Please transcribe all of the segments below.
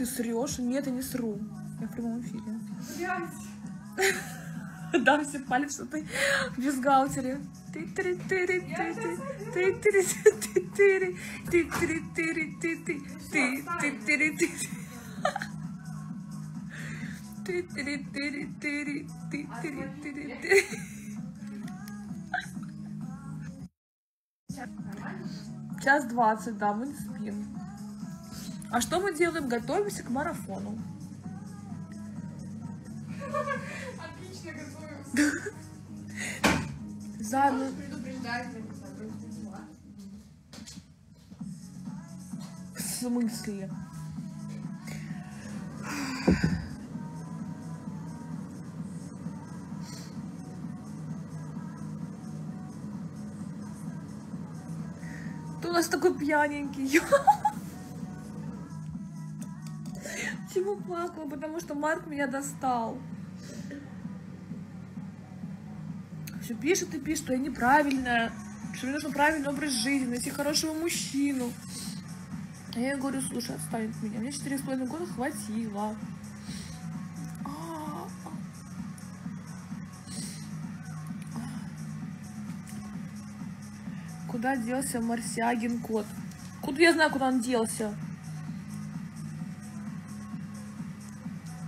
Ты срешь? Нет, я не сру. Я в прямом эфире. Блядь. Дам себе палец, что ты в бюстгальтере. Ты ты ты ты ты ты ты ты ты ты ты ты ты тыри тыри тыри Час двадцать, да, мы не спим. А что мы делаем? Готовимся к марафону. Отлично готовимся. За, Предупреждать написано. в смысле? Ты у нас такой пьяненький. Чему плакала? Потому что Марк меня достал. Все пишет и пишет, что я неправильная, что мне нужно правильный образ жизни, найти хорошего мужчину. А я ей говорю, слушай, отстань от меня. Мне четыре с половиной года хватило. Куда делся Марсиагин кот? Куда я знаю, куда он делся?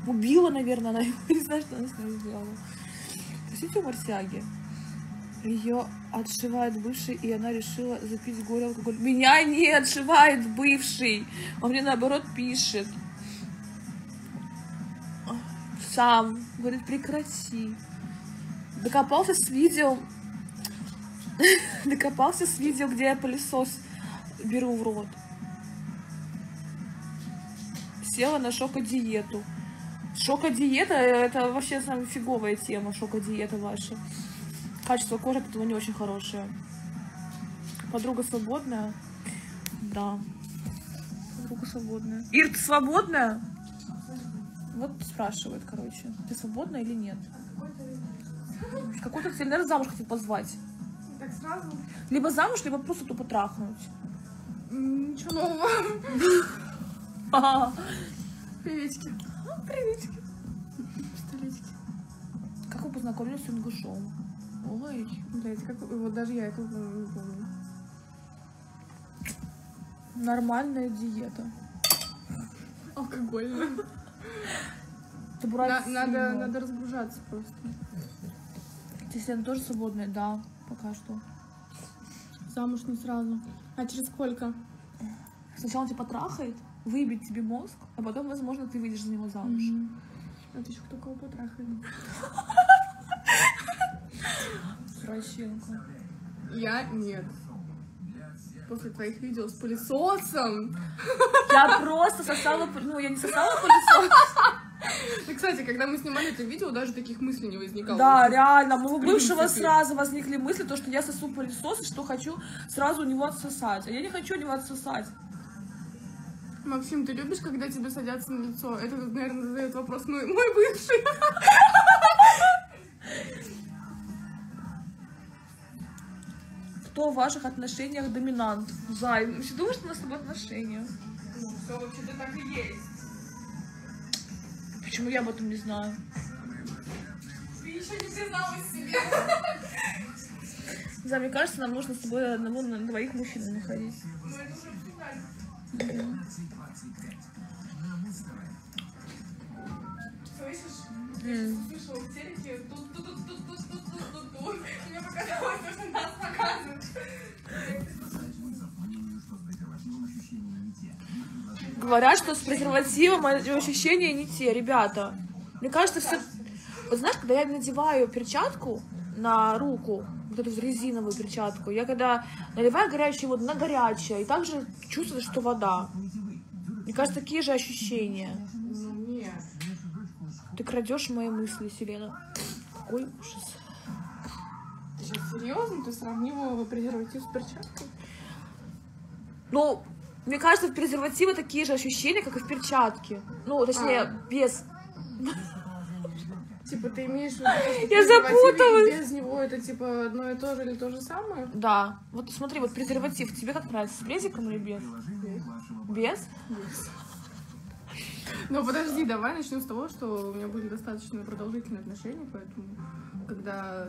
Убила, наверное, она его. Не знаю, что она с ним сделала. Простите, у Марсиаги. Ее отшивает бывший, и она решила запить горе алкоголь. Меня не отшивает бывший. Он мне наоборот пишет. Сам. Говорит, прекрати. Докопался с видео. Докопался с видео, где я пылесос беру в рот. Села на шокодиету. Шокодиета это вообще самая фиговая тема, шокодиета ваша. Качество кожи от этого не очень хорошее. Подруга свободная? Да. Подруга свободная. Ир, ты свободная? Вот спрашивает, короче. Ты свободна или нет? Какой-то цель, наверное, замуж хотел позвать. Так сразу? Либо замуж, либо просто тупо трахнуть. Ничего нового. Приветики. Приветики. Пистолетики. Как вы познакомились с Ингушом? Ой, Блять, как вот даже я как не помню. нормальная диета. Ты На- брать Надо, надо разгружаться просто. Если она тоже свободная, да, пока что. Замуж не сразу. А через сколько? Сначала он тебя потрахает, выбьет тебе мозг, а потом, возможно, ты выйдешь за него замуж. Мгм. Это еще кто кого потрахает. Извращенка. Я нет. После твоих видео с пылесосом. Я просто сосала, ну, я не сосала пылесос. Ну, кстати, когда мы снимали это видео, даже таких мыслей не возникало. Да, реально, у бывшего сразу возникли мысли, то, что я сосу пылесос, и что хочу сразу у него отсосать. А я не хочу у него отсосать. Максим, ты любишь, когда тебе садятся на лицо? Это, наверное, задает вопрос мой, мой бывший. Кто в ваших отношениях доминант? Зай, мы все думаем, что у нас с тобой отношения. Ну, все, вообще-то так и есть. Почему я об этом не знаю? Ты еще не призналась себе. Зай, мне кажется, нам нужно с тобой одного на двоих мужчин находить. Мы это уже обсуждали. Говорят, что с презервативом ощущения не те, ребята. Мне кажется, все... Вот знаешь, когда я надеваю перчатку на руку, вот эту резиновую перчатку, я когда наливаю горячую воду на горячее, и также чувствую, что вода. Мне кажется, такие же ощущения. Ты крадешь мои мысли, Селена. Какой ужас. Ты сейчас серьезно? Ты сравнивала презерватив с перчаткой? Ну, мне кажется, в презервативе такие же ощущения, как и в перчатке. Ну, точнее, А. без. Типа ты имеешь в виду, Я запуталась. без него это типа одно и то же или то же самое? Да. Вот смотри, вот презерватив. Тебе как нравится, с презиком или без? Без? Ну подожди, давай начнем с того, что у меня были достаточно продолжительные отношения, поэтому когда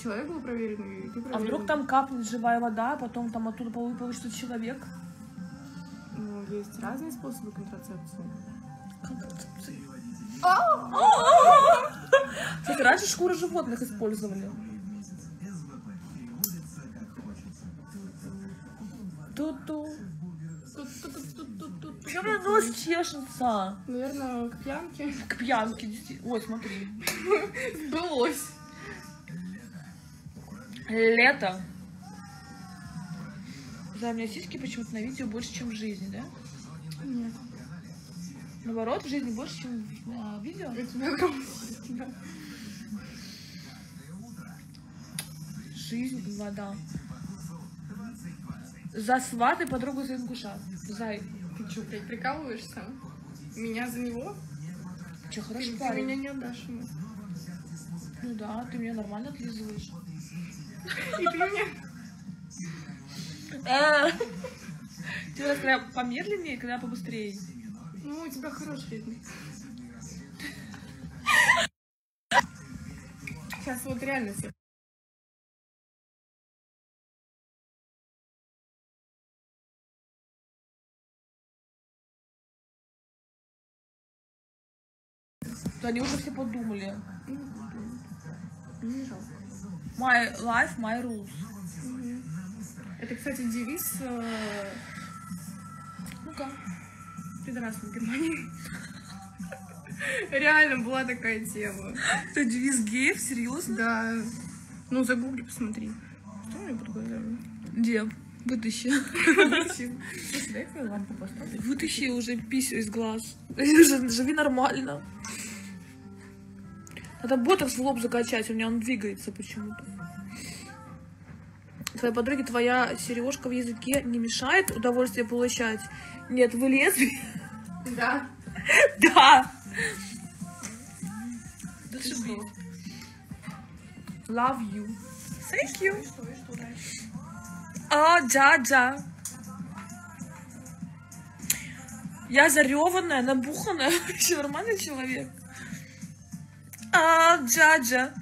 человек был проверенный, и ты проверенный. А вдруг там капнет живая вода, а потом там оттуда полу- получится человек? Ну, есть разные способы контрацепции. Кстати, раньше шкуры животных использовали. Ту-ту. У меня нос чешется? Наверное, к пьянке. К пьянке. Ой, смотри. Сбылось. Лето. Да, у меня сиськи почему-то на видео больше, чем в жизни, да? Нет. Наоборот, в жизни больше, чем на видео. У тебя огромные да. Жизнь, вода. За сваты подругу за ингуша. Зай, Ты что, блядь, прикалываешься? Меня за него? че, Ты, хороший ты парень. меня не отдашь ему. Ну да, ты меня нормально отлизываешь. И ты мне... А. Ты раз когда помедленнее, когда побыстрее. Ну, у тебя хороший ритм. Сейчас вот реально все. То они уже все подумали. My life, my rules. Это, кстати, девиз э, Ну-ка. Пидорасов в Германии. Реально была такая тема. Это девиз геев, серьезно? Да. Ну, загугли, посмотри. Что у меня под глазами? Где? Вытащи. Вытащи уже писю из глаз. Живи нормально. Надо ботокс в лоб закачать, у меня он двигается почему-то. Твоей подруге твоя сережка в языке не мешает удовольствие получать? Нет, вы лесби? Да. Да! Love you. Thank you. А, джа-джа. Я зареванная, набуханная, вообще нормальный человек. А, джа-джа.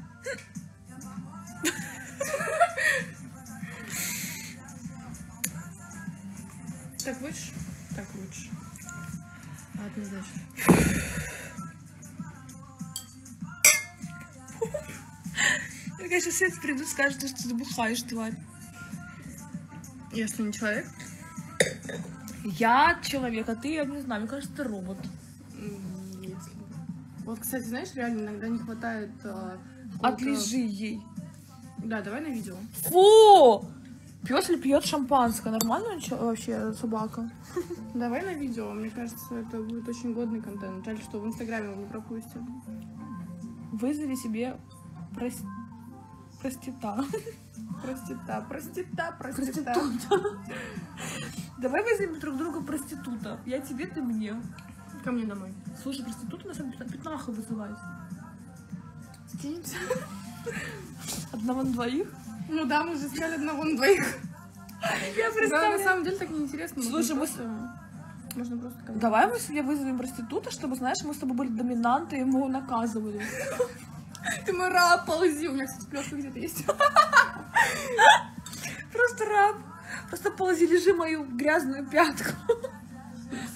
Так лучше? Так лучше. Однозначно. Я, конечно, свет приду, скажет, что ты забухаешь, тварь. Я что, не человек? Я человек, а ты, я не знаю, мне кажется, ты робот. Если. Вот, кстати, знаешь, реально иногда не хватает... э, Отлежи ей. Да, давай на видео. Фу! Пес ли пьет шампанское? Нормально вообще собака? Давай на видео. Мне кажется, это будет очень годный контент. Жаль, что в Инстаграме его не пропустим. Вызови себе прос... простита. Простита, простита, простита. Проститута. Давай вызовем друг друга проститута. Я тебе, ты мне. Ко мне домой. Слушай, проститута на самом деле пятнаха вызывать. Скинемся. Одного на двоих? Ну да, мы же сказали одного на двоих. Я Да, на самом деле так неинтересно. Слушай, мы Можно просто... Давай мы себе вызовем проститута, чтобы, знаешь, мы с тобой были доминанты, и мы его наказывали. Ты мой раб, ползи. У меня, кстати, плёшка где-то есть. Просто раб. Просто ползи, лежи мою грязную пятку.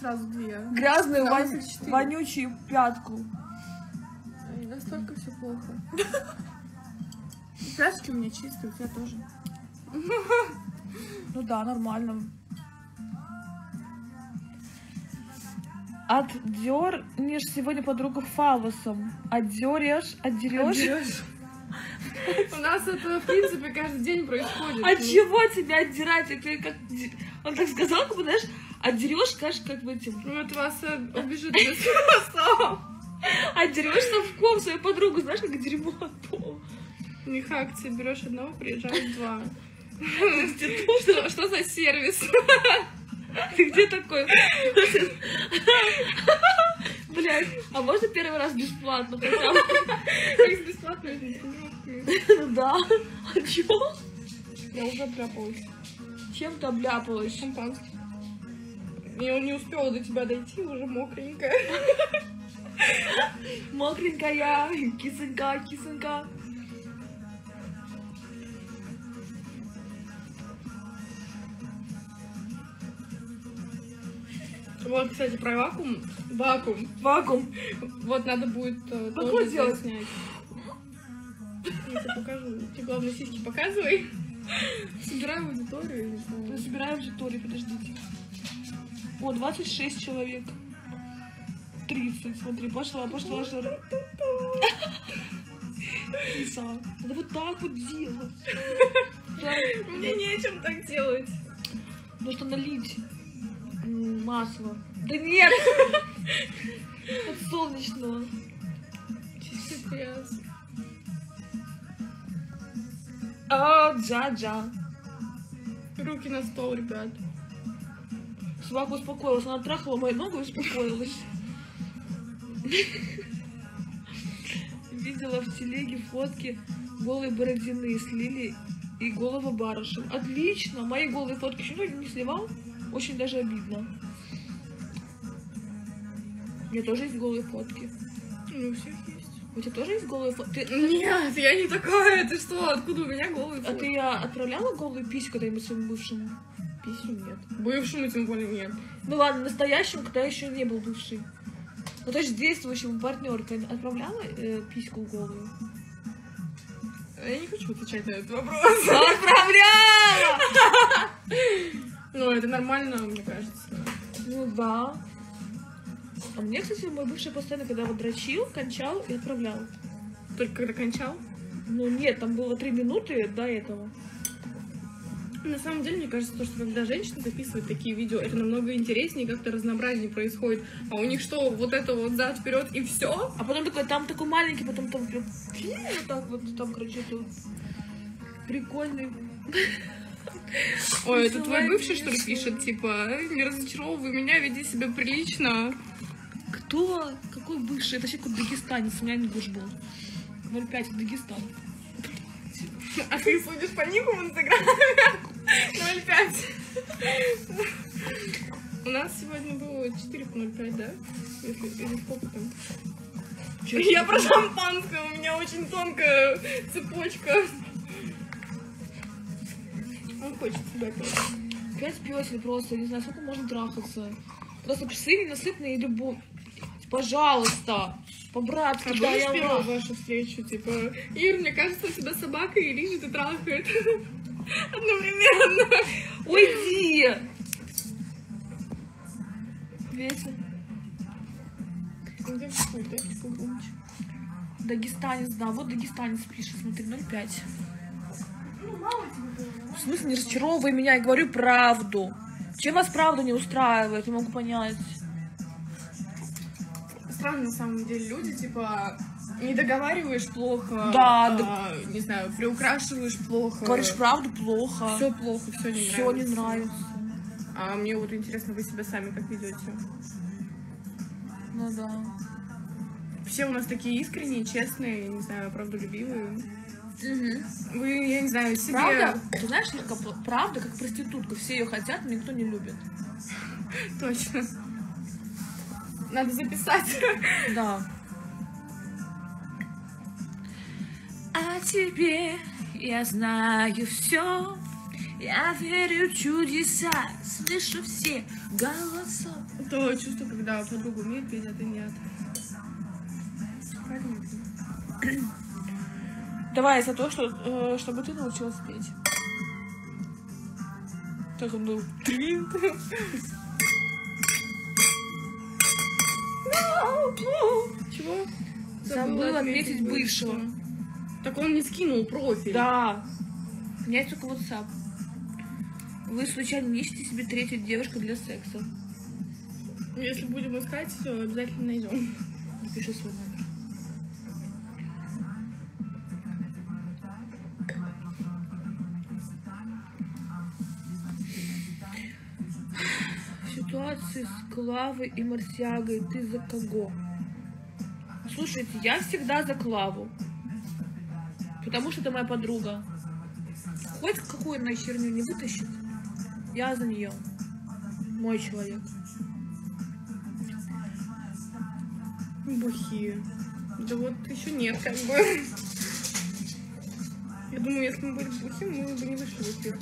Сразу две. Грязную, вонючую пятку. Настолько все плохо. Пляшки у меня чистые, у тебя тоже. Ну да, нормально. Отдернешь сегодня подругу фалосом. Отдерешь, отдерешь. У нас это, в принципе, каждый день происходит. А Ну, чего тебя отдирать? Это как... Он так сказал, как бы, знаешь, отдерешь, кажешь, как бы этим. Ну, это вас э, убежит без слов. Отдерешь совком свою подругу, знаешь, как дерьмо от пола. Не хак, ты берешь одного, приезжаешь два. Что, что за сервис? Ты где такой? Блять, а можно первый раз бесплатно хотя бы? Как Ну да. А чё? Я уже обляпалась. Чем ты обляпалась? Шампанский. И он не успел до тебя дойти, уже мокренькая. Мокренькая, кисонька, кисонька. Вот, кстати, про вакуум. Вакуум. Вакуум. Вот надо будет э, тоже делать. заснять. Я тебе покажу. Ты, главное, сиськи показывай. Собираю аудиторию, не знаю. Мы собираем аудиторию, подождите. О, 26 человек. 30, смотри, пошла, пошла, жара. Киса, Надо вот так вот делать. Мне нечем так делать. Нужно налить масло. Да нет! Подсолнечного. Сейчас. А, джа-джа. Руки на стол, ребят. Собака успокоилась, она трахала мою ногу и успокоилась. Видела в телеге фотки голой бородины с Лили и голого барышем. Отлично! Мои голые фотки еще не сливал? Очень даже обидно. У меня тоже есть голые фотки. Ну, у всех есть. У тебя тоже есть голые фотки? Ты- Нет, я не такая. Ты что? Откуда у меня голый А ты а, отправляла голую письку когда-нибудь своему бывшему? Писю нет. Бывшему тем более нет. Ну ладно, настоящему, когда еще не был бывший. Ну то есть действующему партнеру ты отправляла э, письку голую? Я не хочу отвечать на этот вопрос. Отправляла! Ну, это нормально, мне кажется. Ну да. А мне, кстати, мой бывший постоянно, когда вот дрочил, кончал и отправлял. Только когда кончал. Ну нет, там было три минуты до этого. На самом деле, мне кажется, то, что когда женщина записывает такие видео, это намного интереснее, как-то разнообразнее происходит. А у них что, вот это вот зад вперед и все? А потом такой, там такой маленький, потом там прям вот так вот, там, короче, вот прикольный. Ой, это твой бывший, что ли, пишет, типа, не разочаровывай меня, веди себя прилично. Кто? Какой бывший? Это какой дагестанец, у меня не был. 05 Дагестан. А ты судишь по нику в инстаграме? 0,5. У нас сегодня было 4 по 0,5, да? Если, или сколько там? Я про шампанское, у меня очень тонкая цепочка. Он хочет себя пить. Пять песен просто, не знаю, сколько можно трахаться. Просто псы ненасытные и любовь. Пожалуйста, по-братски, А да, я первую вашу встречу, типа, Ир, мне кажется, у тебя собака и лежит и трахает. Одновременно. Уйди! Ветер. Дагестанец, да, вот дагестанец пишет, смотри, 0,5. В смысле, не разочаровывай меня, я говорю правду. Чем вас правда не устраивает, не могу понять. Странно, на самом деле, люди, типа, не договариваешь плохо, Да, а, да. не знаю, приукрашиваешь плохо. Говоришь правду плохо. все плохо, все не Все не нравится. нравится. А мне вот интересно, вы себя сами как ведете? Ну да. Все у нас такие искренние, честные, не знаю, правдолюбивые. Вы, я не знаю, себе... Правда? Ты знаешь, п- правда, как проститутка. Все ее хотят, но никто не любит. Точно. Надо записать. Да. А тебе я знаю все. Я верю в чудеса, слышу все голоса. То чувство, когда подруга умеет петь, а ты нет. Давай за то, что, э, чтобы ты научилась петь. Так, ну, трин. Чего? Забыла отметить бывшего. Так он не скинул профиль. Да. Есть только WhatsApp. Вы случайно ищете себе третью девушку для секса? Если будем искать, все обязательно найдем. Напиши свой номер. ситуации с Клавой и Марсиагой ты за кого? Слушайте, я всегда за Клаву. Потому что это моя подруга. Хоть какую на херню не вытащит, я за нее. Мой человек. Бухие. Да вот еще нет, как бы. Я думаю, если мы были бухи, мы бы не вышли в эфир.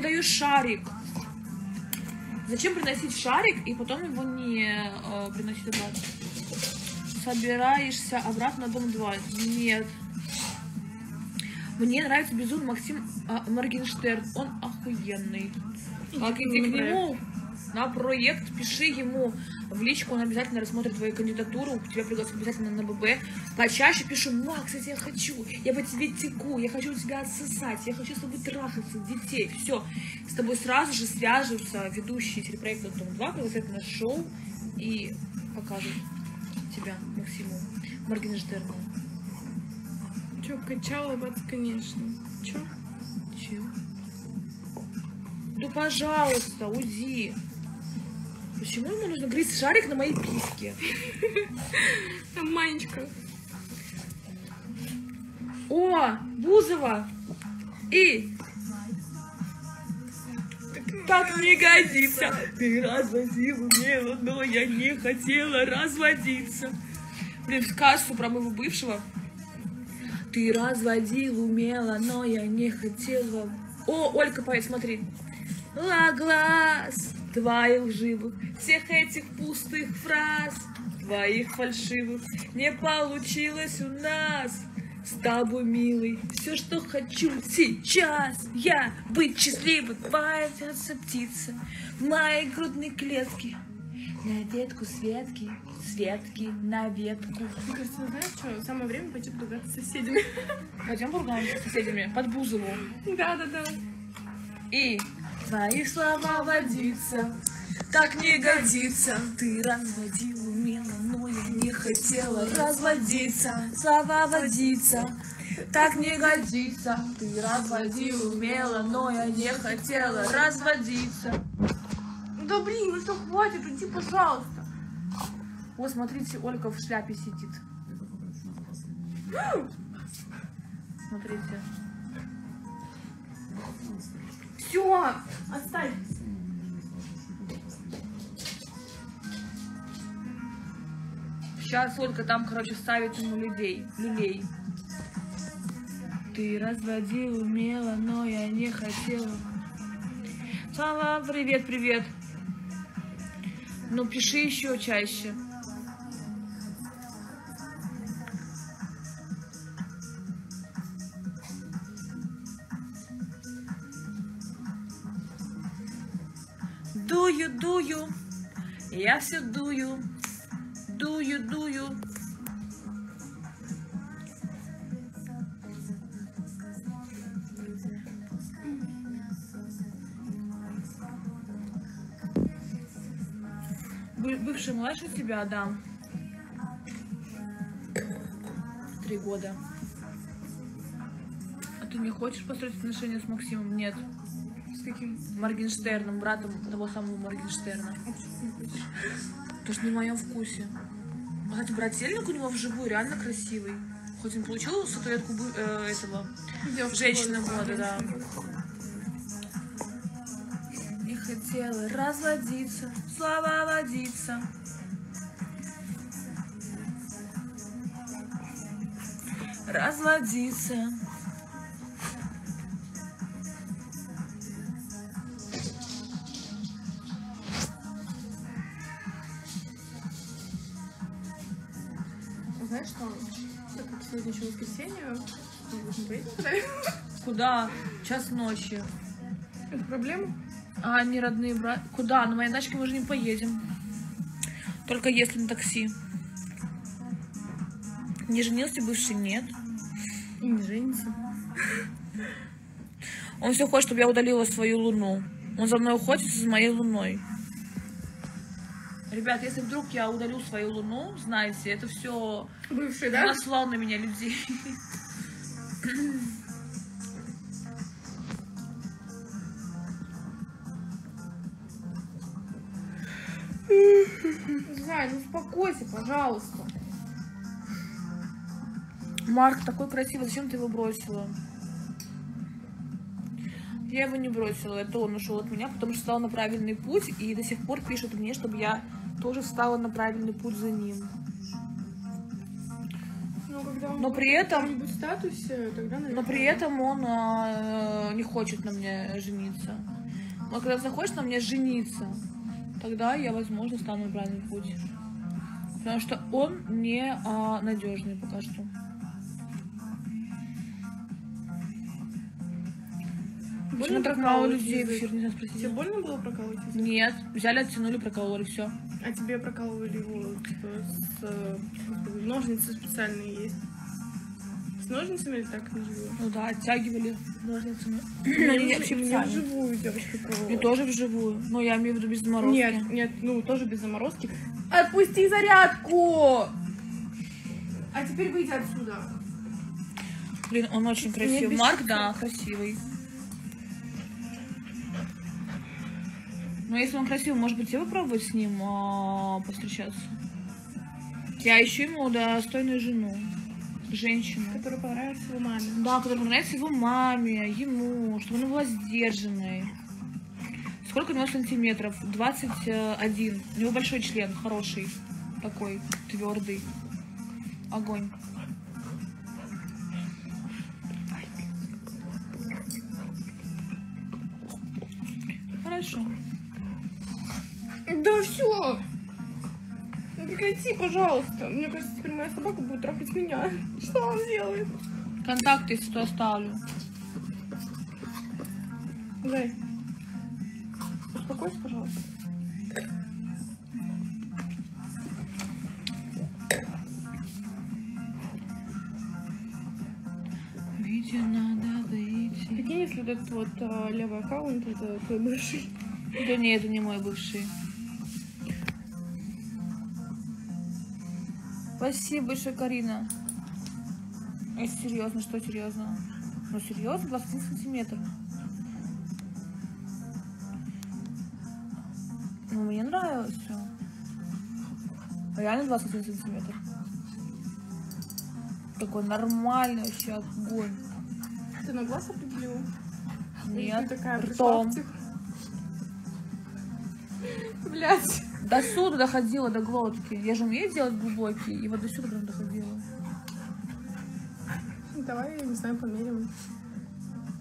Не даешь шарик. Зачем приносить шарик и потом его не э, приносить обратно? Собираешься обратно на дом 2? Нет. Мне нравится безумно Максим э, Моргенштерн. Он охуенный. Как иди к нему на проект, пиши ему в личку, он обязательно рассмотрит твою кандидатуру, тебя пригласит обязательно на ББ. Почаще пишу, Макс, я тебя хочу, я по тебе теку, я хочу тебя отсосать, я хочу с тобой трахаться, детей, все. С тобой сразу же свяжутся ведущие телепроекта Дом 2, пригласят на шоу и покажут тебя, Максиму Моргенштерну. Че, качала вас, конечно. Че? Чем? Ну, пожалуйста, уйди. Почему ему нужно грызть шарик на моей писке? Там Манечка. О, Бузова! И так не годится. Ты разводила умела, но я не хотела разводиться. Блин, в сказку про моего бывшего. Ты разводил умела, но я не хотела. О, Олька поет, смотри. Ла глаз твоих лживых, всех этих пустых фраз, твоих фальшивых, не получилось у нас. С тобой, милый, все, что хочу сейчас, я быть счастливой, появится птица в моей грудной клетке. На ветку Светки, Светки на ветку. Мне кажется, знаешь что, самое время пойти поругаться с соседями. Пойдем поругаемся с соседями под Бузову. Да-да-да. И твои слова водиться так не годится. Ты разводил умело, но я не хотела разводиться. Слова водиться так не годится. Ты разводил умело, но я не хотела разводиться. Да блин, ну что хватит, уйди, пожалуйста. О, смотрите, Ольга в шляпе сидит. Смотрите. Все, отстань. Сейчас Ольга там, короче, ставит ему людей, люлей. Ты разводил умело, но я не хотела. Слава, привет, привет. Ну, пиши еще чаще. Дую, дую, я все дую, дую, дую. Бы- Бывший младше тебя, да. Три года. А ты не хочешь построить отношения с Максимом? Нет. С каким? Моргенштерном, братом того самого Моргенштерна. Это ж не в моем вкусе. Кстати, брательник у него вживую реально красивый. Хоть он получил статуэтку э, этого Девушка Женщина года, да. Не хотела разводиться, слова водиться. Разводиться. Мы не поедем куда-нибудь? Куда? Час ночи. Это проблема? А они родные брат. Куда? На моей дачке мы же не поедем. Только если на такси. Не женился бывший? Нет. И не женится. Он все хочет, чтобы я удалила свою луну. Он за мной охотится с моей луной. Ребят, если вдруг я удалю свою луну, знаете, это все Бывший, да? наслал на меня людей. Зай, ну успокойся, пожалуйста. Марк такой красивый, зачем ты его бросила? Я его не бросила, это он ушел от меня, потому что стал на правильный путь и до сих пор пишет мне, чтобы я тоже встала на правильный путь за ним. Ну, когда он Но при этом- статусе, тогда, наверное... Но при этом он а, не хочет на мне жениться. Но когда захочет на мне жениться, тогда я, возможно, стану на правильный путь. Потому что он не а, надежный пока что. Людей в язык? эфир, не знаю, Тебе больно было прокалывать язык? Нет, взяли, оттянули, прокололи, все. А тебе прокалывали его типа, с... э, Ножницы специальные есть? С ножницами или так ножевую? Ну да, оттягивали ножницами. Вж- вообще мне специально. вживую девочка И колола. тоже вживую. Но я имею в виду без заморозки. Нет, нет, ну тоже без заморозки. Отпусти зарядку! А теперь выйди отсюда. Блин, он очень красивый. Марк, да, красивый. Но если он красивый, может быть, тебе попробовать с ним а, повстречаться? Я ищу ему достойную жену. Женщину. Который понравился его маме. Да, которая нравится его маме, ему, чтобы она была сдержанной. Сколько у него сантиметров? 21. У него большой член, хороший. Такой, твердый. Огонь. Хорошо. Да все! Ну прекрати, пожалуйста. Мне кажется, теперь моя собака будет трахать меня. Что он делает? Контакты, если что, оставлю. Зай. Успокойся, пожалуйста. Видео надо выйти. Прикинь, если вот этот вот а, левый аккаунт, это твой бывший. Да не, это не мой бывший. Спасибо большое, Карина. Это серьезно, что серьезно? Ну серьезно, 21 сантиметр. Ну, мне нравилось все. Реально 21 сантиметр. Такой нормальный вообще огонь. Ты на глаз определила? Или Нет, Ты такая ртом. Блядь. До сюда доходила, до глотки. Я же умею делать глубокие, и вот до сюда прям доходила. Давай, я не знаю, померим.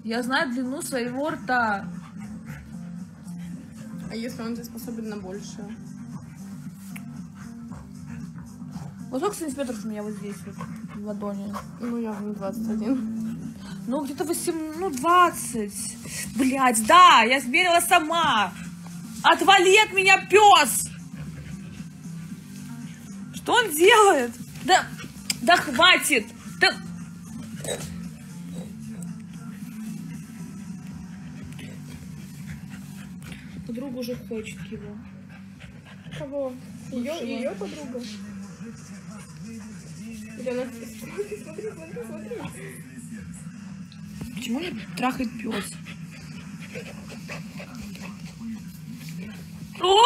Я знаю длину своего рта. А если он тебе способен на большее? Вот сколько сантиметров у меня вот здесь вот в ладони? Ну, явно 21. Ну, где-то 8, ну, 20. Блять, да, я измерила сама. Отвали от меня, пес! Что он делает? Да, да хватит! Да... Подруга уже хочет его. Кого? Ее, ее подруга? Или она... Смотри, смотри, смотри, смотри. Почему меня трахает пес? О!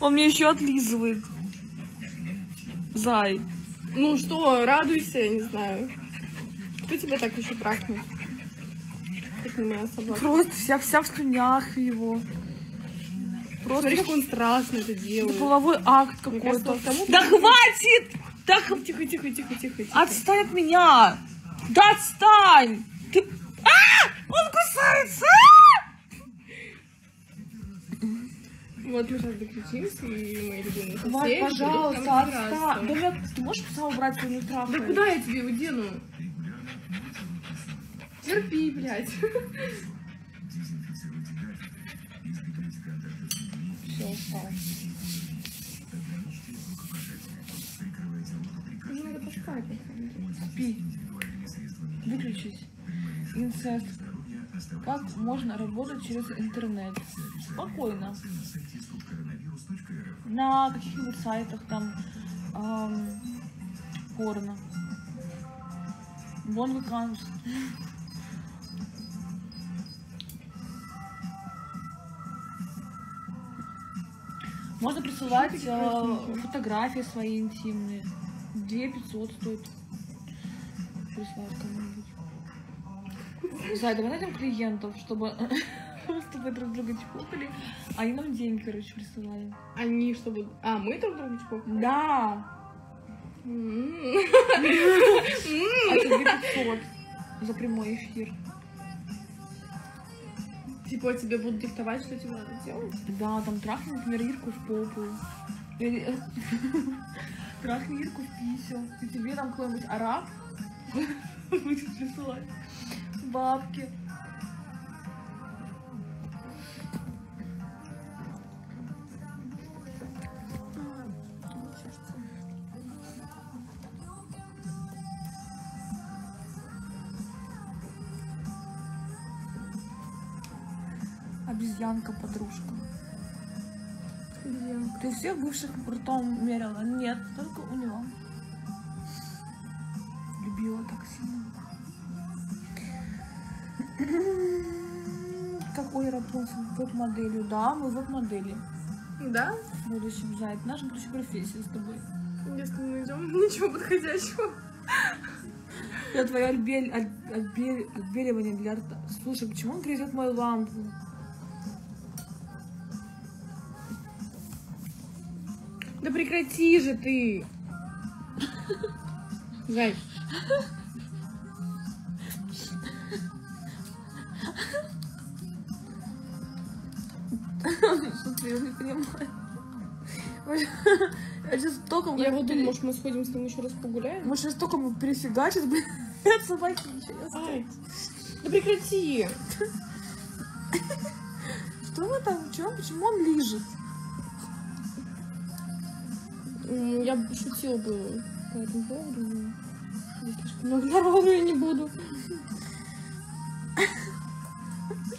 Он мне еще отлизывает. Зай. Ну что, радуйся, я не знаю. Кто тебя так еще трахнет? Как не моя собака. Просто вся, вся в слюнях его. Просто Смотри, как он страшно это делает. половой акт какой-то. Да хватит! Да Тихо, тихо, тихо, тихо, тихо. Отстань от меня! Да отстань! Ты... А! Он кусается! А! Вот мы сейчас докричимся, и мои любимые Хватит, пожалуйста, отстань. разбираться. Да меня- ты можешь пса убрать, что не Да куда я тебе его дену? Терпи, блядь. Все, устал. Мне надо поспать. Спи. Выключить. Инцест. Как можно работать через интернет? Спокойно. На каких-нибудь сайтах там ам, порно. Вон выканус. Можно присылать э, фотографии свои интимные. 2 500 стоит прислать кому-нибудь. Зай, давай найдем клиентов, чтобы, чтобы друг друга чпокали. А они нам деньги, короче, присылали. Они что будут? А, мы друг друга чпокаем? Да! М. А тебе 500 за прямой эфир. Типа тебе будут диктовать, что тебе надо делать? Да, там трахни, например, Ирку в попу. Или трахни Ирку в писю. И тебе там какой-нибудь араб будет присылать бабки. Обезьянка, подружка. Ты всех бывших ртом мерила? Нет, только у него. Любила так сильно. Какой Рапунцель? Веб-моделью. Да, мы веб-модели. Да? В будущем, Зай. Это наша будущая профессия с тобой. Если мы найдем ничего подходящего. Это твое отбеливание для рта. Слушай, почему он грызет мою лампу? Да прекрати же ты! Зай, Смотри, он не понимает. Я сейчас током... я вот думаю, может мы сходим с ним еще раз погуляем? Мы сейчас током перефигачит, блин. От собаки осталось. да прекрати! Что вы там? Чего? Почему он лежит? Я бы шутила бы по этому поводу, но здесь слишком много народу, я не буду.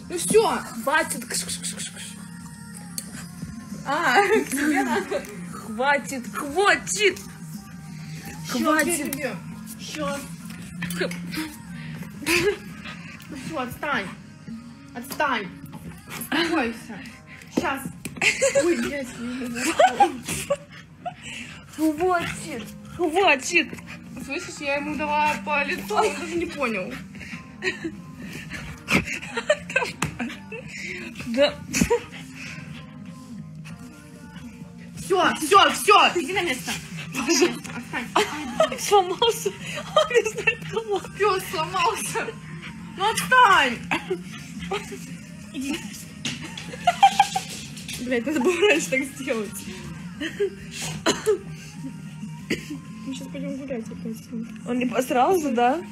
Ну все! Хватит! А, к тебе надо. Хватит! Хватит! Хватит! Сейчас. Ну все, отстань. Отстань. Успокойся. Сейчас. Ой, блядь, я не. Хватит! Хватит! Слышишь, я ему дала по лицу, он даже не понял. Да. Все, все, все, иди на место. Отстань. Сломался. Он не знает, кого. Пес сломался. Ну отстань. Иди. Блять, надо было раньше так сделать. Мы сейчас пойдем гулять опять. Он не посрался, да?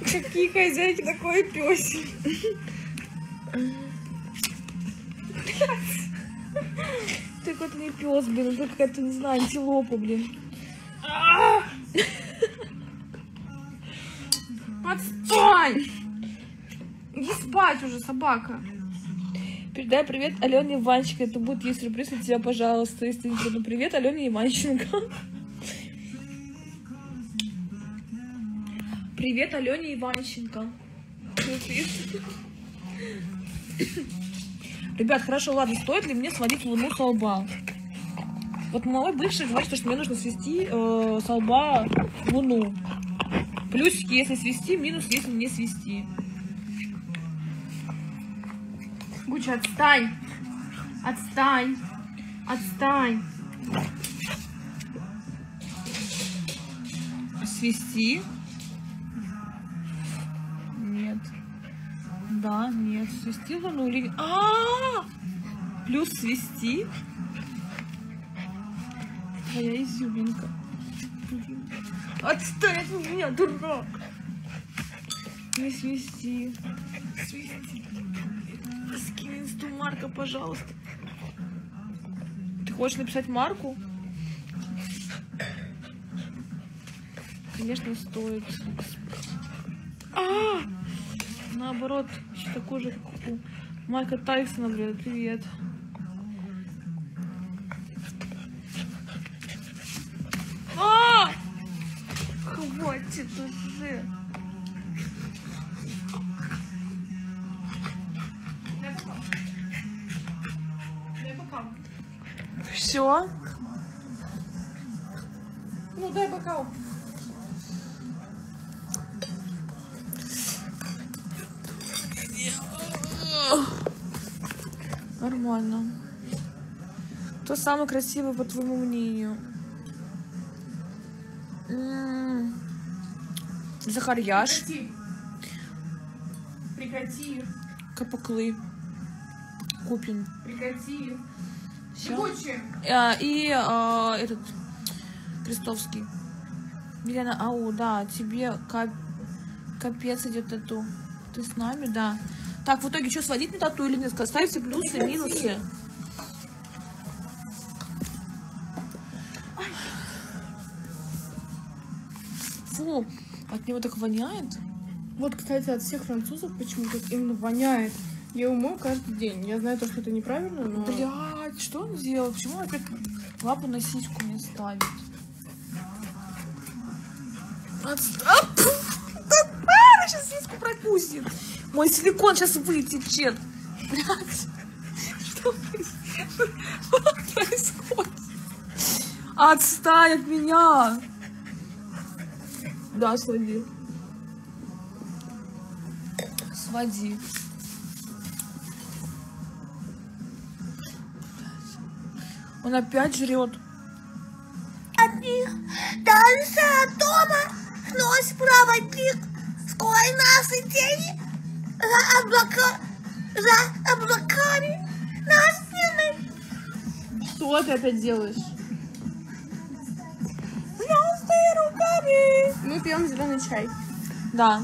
Какие хозяйки, такой песик. Ты какой-то не пес, блин, это какая-то, не знаю, антилопа, блин. Отстань! Иди спать уже, собака. Передай привет Алене Иванченко. Это будет ей сюрприз от тебя, пожалуйста. Если не трудно. Привет Алене Иванченко. Привет Алене Иванченко. Ребят, хорошо, ладно, стоит ли мне сводить луну со лба? Вот мой бывший говорит, что мне нужно свести э, со лба луну. Плюсики, если свести, минус, если не свести. Гуча, отстань. Отстань. Отстань. Свести? Нет. Да, нет. Свести луну или... А! Плюс свести. Твоя изюминка. Отстань от меня, дурак. Не свести. Свести. Инсту Марка, пожалуйста. Ты хочешь написать Марку? Конечно, стоит. А! Наоборот, еще такой же, как у Майка Тайсона, блин, привет. А! Хватит уже. Все? Ну, дай бокал. Нормально. Кто самый красивый, по твоему мнению? М, Захарьяш, Прекрати. Прекрати. Капаклы, Купин. Прекрати. Гуччи. А, И а, этот Крестовский. Милена Ау, да, тебе кап- капец идет тату. Ты с нами, да. Так, в итоге что, сводить на тату или нет? Ставьте плюсы, минусы. Фу, от него так воняет. Вот, кстати, от всех французов почему-то именно воняет. Я его мою каждый день. Я знаю, то, что это неправильно, но... Блядь, что он сделал? Почему он опять лапу на сиську мне ставит? Отст- А, сейчас сиську прокусит. Мой силикон сейчас вытечет. Блядь, что происходит? Отстань от меня. Да, своди. Своди. Он опять жрет. от них. Дальше от дома ночь проводник. Скоро наши тени за облака, за облаками нас Что ты опять делаешь? Толстые руками. Мы пьем зеленый чай. Да.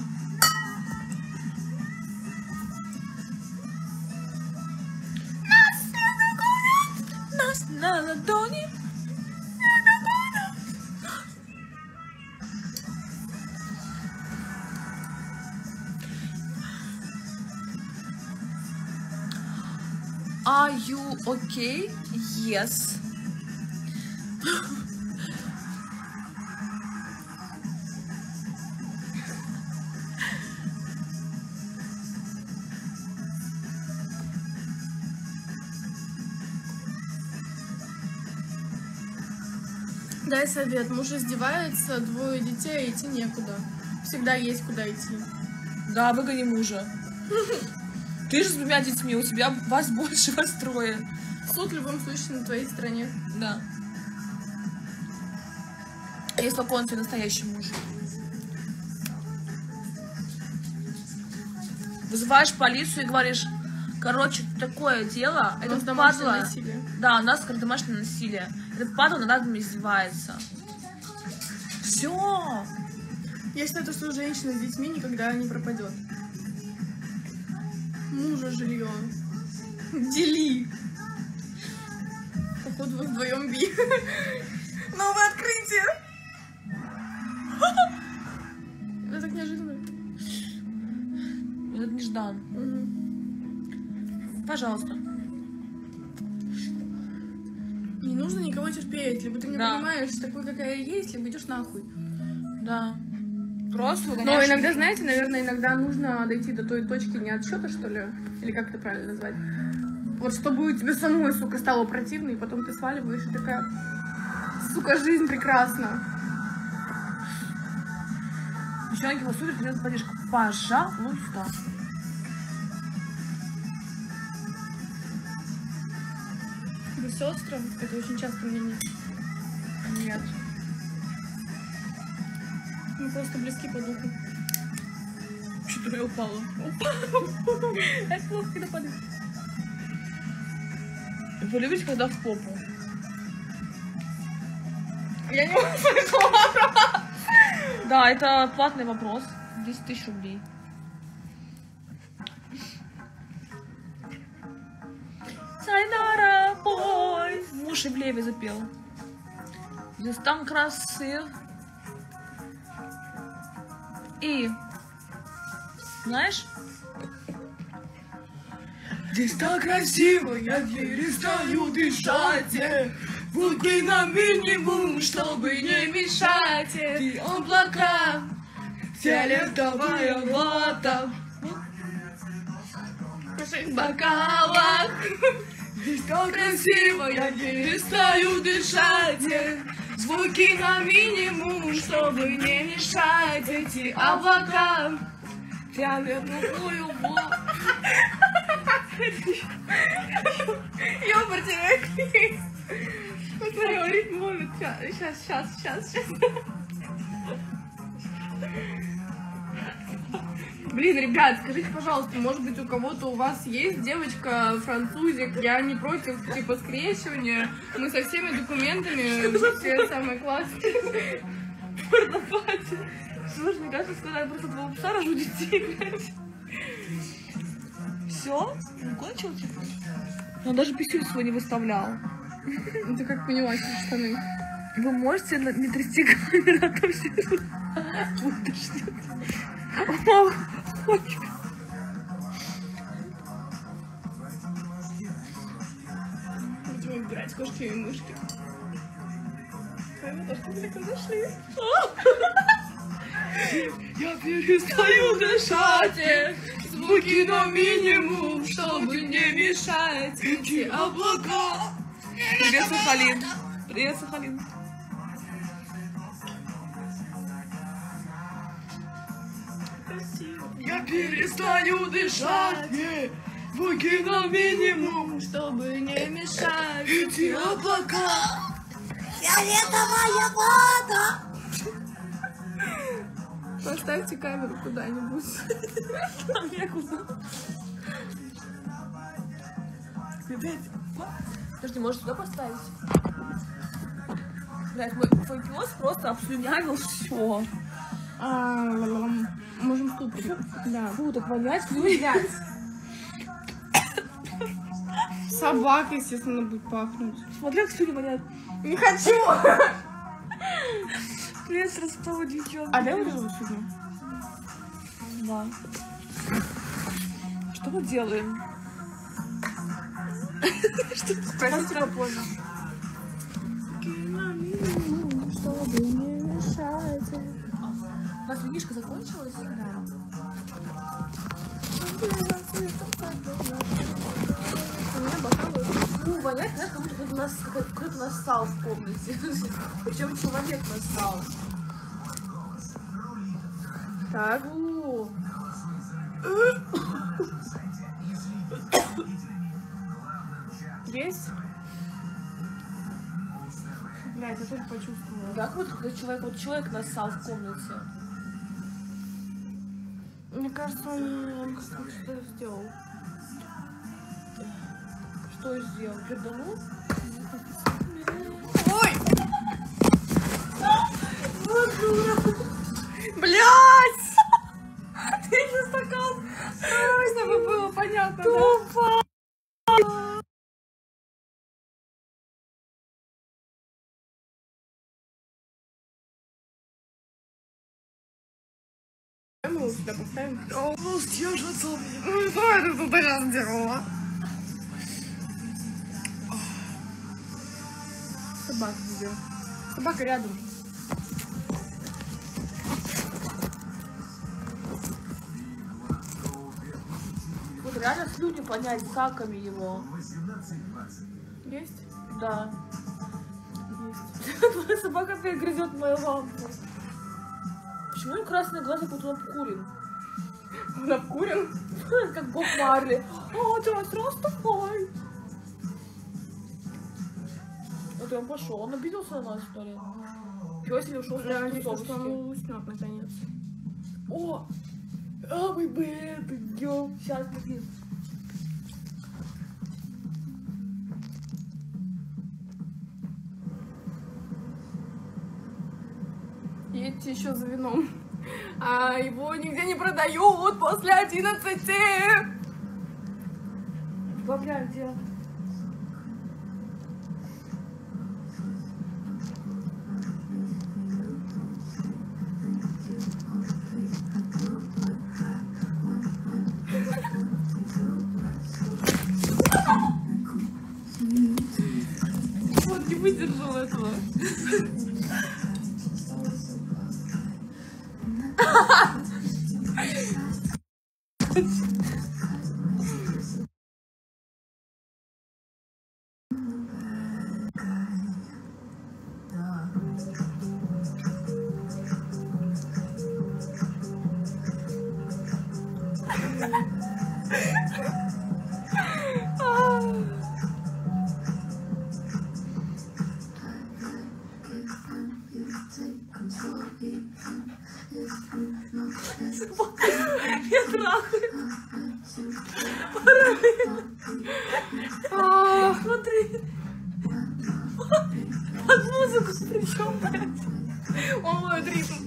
You okay? Yes. Дай совет. Муж издевается, двое детей, идти некуда. Всегда есть куда идти. Да, выгони мужа. Ты же с двумя детьми, у тебя вас больше, вас трое. Суд в любом случае на твоей стороне. Да. Если только он твой настоящий муж. Вызываешь полицию и говоришь, короче, такое дело, это падла. насилие. Да, у нас как домашнее насилие. Этот падла над нами издевается. Все. Я считаю, что женщина с детьми никогда не пропадет. Мужа жилье. Дели. Походу вы вдвоем би. Новое открытие. Это так неожиданно. Этот неждан. Мгм. Пожалуйста. Не нужно никого терпеть. Либо ты меня Да. понимаешь такой, какая я есть, либо идешь нахуй. Да. Просто Но иногда, знаете, наверное, иногда нужно дойти до той точки не отсчета, что ли? Или как это правильно назвать? Вот чтобы тебе самой, сука, стало противно, и потом ты сваливаешь и такая, сука, жизнь прекрасна. Девчонки, вы супер придет поддержку. Пожалуйста. Вы сестры? Это очень часто мнение. Нет. Мы просто близки по духу. Что-то я упала. Это плохо, когда падает. Вы любите, когда в попу? Я не могу прикол. Да, это платный вопрос. 10 тысяч рублей. Сайнара, бой! Муж Ивлеевой запел. Здесь там красив. И, знаешь, Здесь так красиво, я перестаю дышать. Звуки на минимум, чтобы не мешать. И облака, фиолетовая вата в бокалах. Здесь так красиво, я перестаю дышать. Звуки на минимум, чтобы не мешать эти облака. Фиолетовую вату. Он ритм ловит. Сейчас, сейчас, сейчас, сейчас. Блин, ребят, скажите, пожалуйста, может быть, у кого-то у вас есть девочка французик? Я не против, типа, скрещивания. Мы со всеми документами все самые классные. Порнопати. Слушай, мне кажется, я просто два пса рожу детей, блядь. Все? Он кончил, типа? Он даже писюль свой не выставлял. Ну, Ты как поняла, эти штаны? Вы можете не трясти камеру, а то все вытошнит. Мама, ой. Будем убирать кошки и мышки. Ой, что так зашли? Я перестаю дышать, звуки на минимум, чтобы не мешать эти облака. Привет, Сахалин. Привет, Сахалин. Я перестаю дышать, звуки на минимум, Чтобы не мешать. эти облака. Фиолетовая вода. Поставьте камеру куда-нибудь. Там некуда. Подожди, может сюда поставить? Блять, мой твой пес просто обслюнявил все. А, Можем ступить. Да. Фу, так вонять, блядь. Собака, естественно, будет пахнуть. Смотри, как слюни вонят. Не хочу! Ростова, девчонка. А вот эту сюда. Да. Что мы делаем? Что ты Спросите попозже. Чтобы не мешать. У нас винишка закончилась? Да. У меня бокалы. Ну, воняет, знаешь, как будто нас, как- кто-то нассал в комнате. Причем человек нассал. Так. Есть? Блять, я тоже почувствовала. Как будто когда человек, вот человек нассал в комнате. Мне кажется, он что-то сделал. Что сделал? Перданул? Понятно, да? Мы сюда поставим. О, ну. Ну, что это тут сейчас? Собака где? Собака рядом. Реально слюни понять каками его. Есть? Да. Есть. Твоя собака опять грызет мою лампу. Почему он красный глаз, как будто он обкурен? Он обкурен? Как Боб Марли. О, ты Растафай. Вот он пошел. Он обиделся на нас, что ли? Пес или ушел с что тусовки? он уснет наконец. О! А, бэд, идем. Сейчас, блин. Едьте еще за вином. А его нигде не продают после 11. Бабля, где? Он ловит ритм.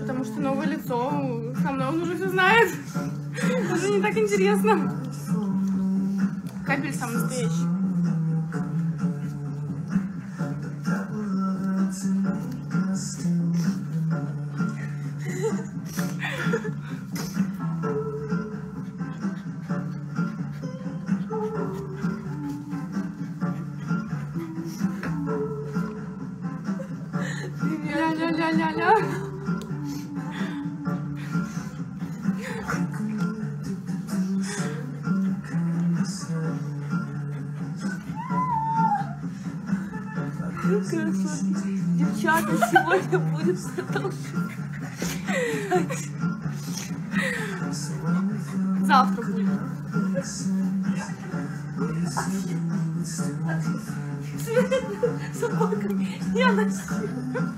Потому что новое лицо, со мной он уже все знает. Уже не так интересно. Кабель сам настоящий. Собака не носила.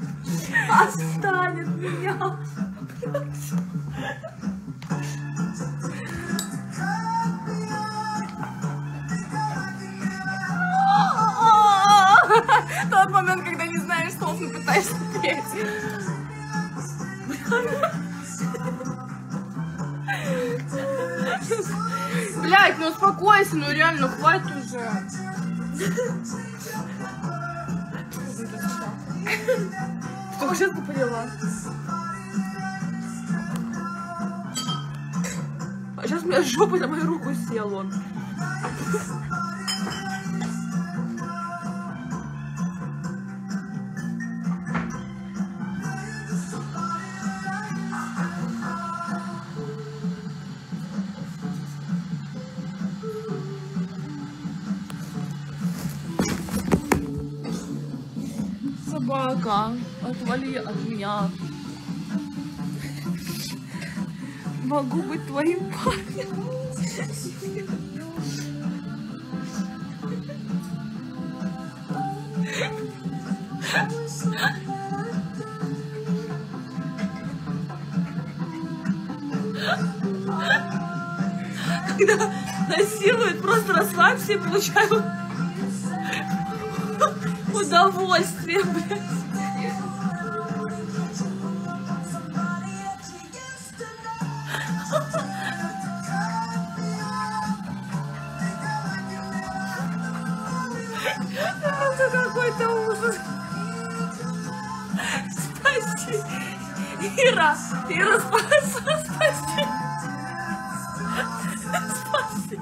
Останет меня. Тот момент, когда не знаешь слов, но пытаешься петь. Блять, ну успокойся, ну реально, хватит уже. Только сейчас ты поняла. А сейчас у меня жопа на мою руку сел он. Отвали от меня. Могу быть твоим парнем. Когда насилуют, просто расслабься и получаю удовольствие, блядь. Ира, Ира, спаси, спаси. Спаси.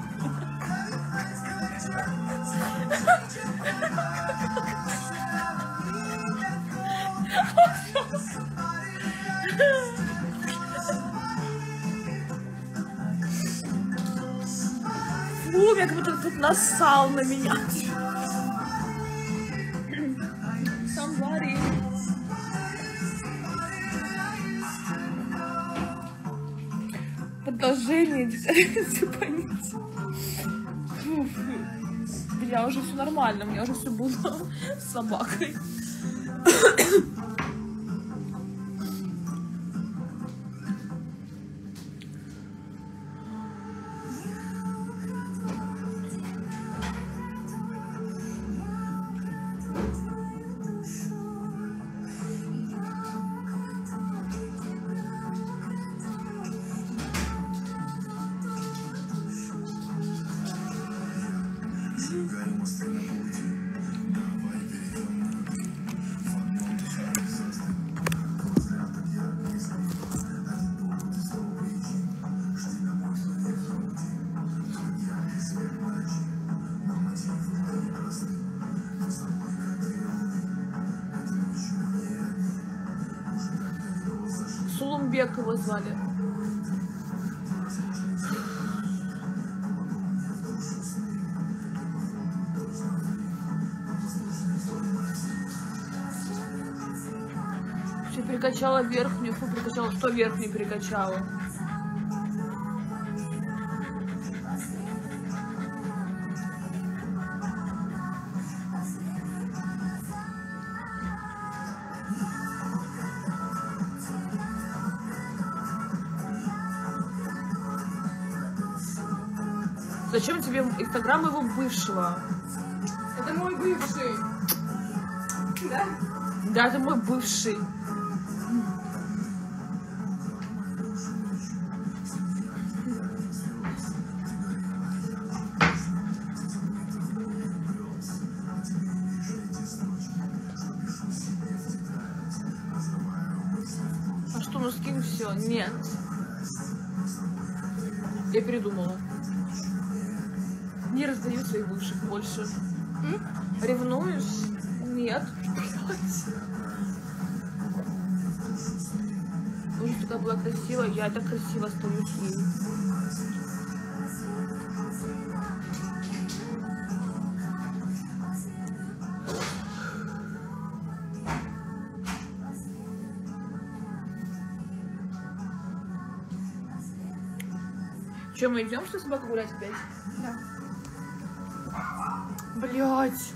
Фу, я как будто тут нассал на меня. Понятия. Фу, фу. Я уже все нормально, у меня уже все было с собакой. Все перекачала верхнюю, фу, перекачала, что верхнюю перекачала? Зачем тебе инстаграм его бывшего? Это мой бывший. Да? Да, это мой бывший. Передумала. Не раздаю своих бывших больше. Ревнуешь? Нет. Блядь. Боже, такая была красивая, я так красиво стою с ней. Че, мы идем, что собаку гулять опять? Да. Блять.